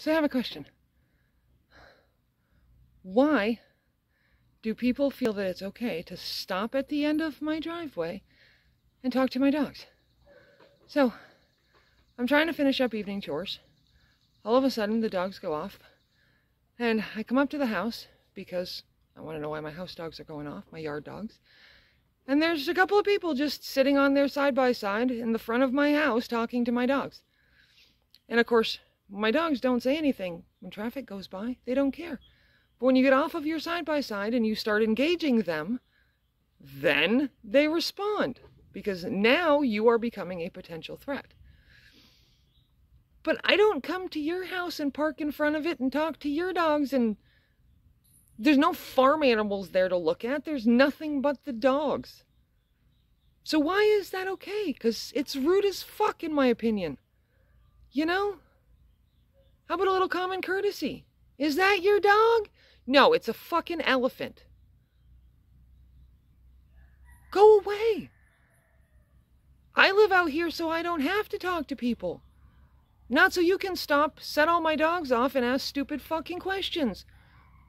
So I have a question. Why do people feel that it's okay to stop at the end of my driveway and talk to my dogs? So I'm trying to finish up evening chores. All of a sudden, the dogs go off, and I come up to the house because I want to know why my house dogs are going off, my yard dogs. And there's a couple of people just sitting on their side by side in the front of my house talking to my dogs. And of course, my dogs don't say anything. When traffic goes by, they don't care. But when you get off of your side by side and you start engaging them, then they respond because now you are becoming a potential threat. But I don't come to your house and park in front of it and talk to your dogs and there's no farm animals there to look at. There's nothing but the dogs. So why is that okay? Because it's rude as fuck, in my opinion. You know? How about a little common courtesy? Is that your dog? No, it's a fucking elephant. Go away. I live out here so I don't have to talk to people. Not so you can stop, set all my dogs off, and ask stupid fucking questions.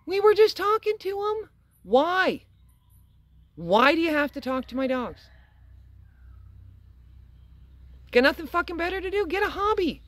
We were just talking to them. Why? Why do you have to talk to my dogs? Got nothing fucking better to do? Get a hobby.